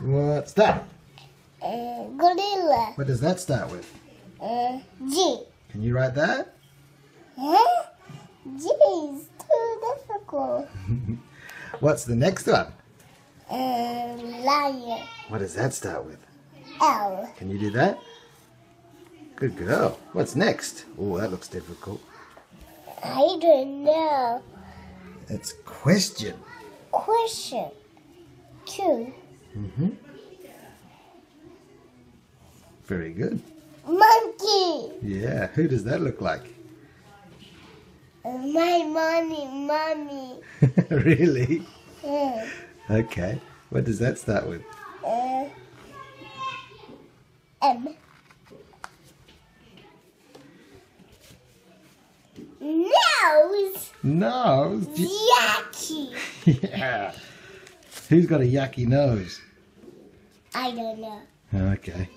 What's that? Uh, gorilla. What does that start with? Uh, G. Can you write that? Huh? G is too difficult. What's the next one? Uh, lion. What does that start with? L. Can you do that? Good girl. What's next? Oh, that looks difficult. I don't know. It's question. Question. Q. Mm-hmm. Very good. Monkey. Yeah. Who does that look like? My mommy, mommy. really? Uh, Okay. What does that start with? uh, M. Nose. Nose. Yucky. yeah. Who's got a yucky nose? I don't know. Okay.